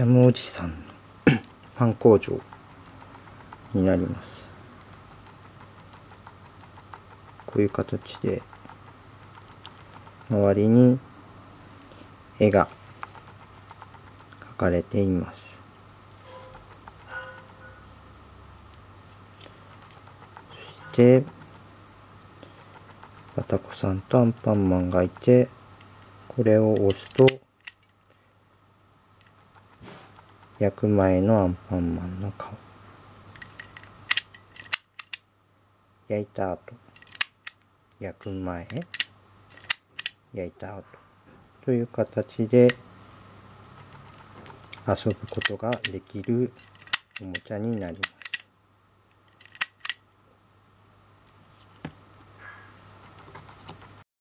ジャムおじさんのパン工場になります。こういう形で周りに絵が描かれています。そしてバタコさんとアンパンマンがいてこれを押すと焼く前のアンパンマンの顔。焼いた後。焼く前。焼いた後。という形で遊ぶことができるおもちゃになります。